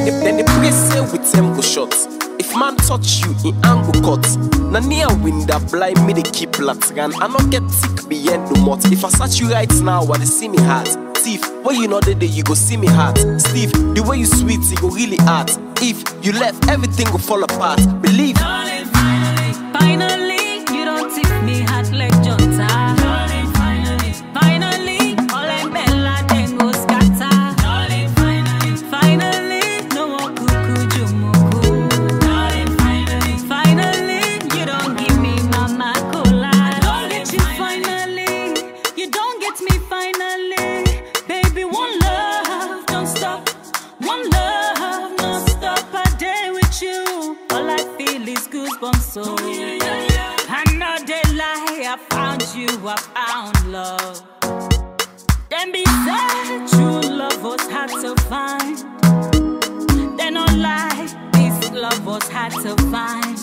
Then the, then the pray say with them go shot. If man touch you in angle cut, na near window blind me they keep latran. I not get sick beyond the mouth. If I search you right now, what they see me heart. Steve, when you know the day you go see me heart. Steve, the way you sweet, you go really hard. If you left, everything go fall apart. Believe. I know they lie. I found you, I found love. Then be said, true love was hard to find. Then no lie, this love was hard to find.